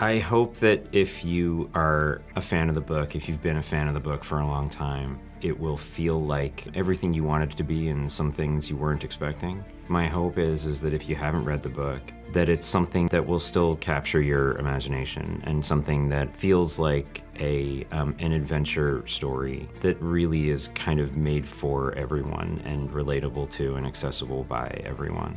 I hope that if you are a fan of the book, if you've been a fan of the book for a long time, it will feel like everything you wanted it to be and some things you weren't expecting. My hope is is that if you haven't read the book, that it's something that will still capture your imagination and something that feels like a um, an adventure story that really is kind of made for everyone and relatable to and accessible by everyone.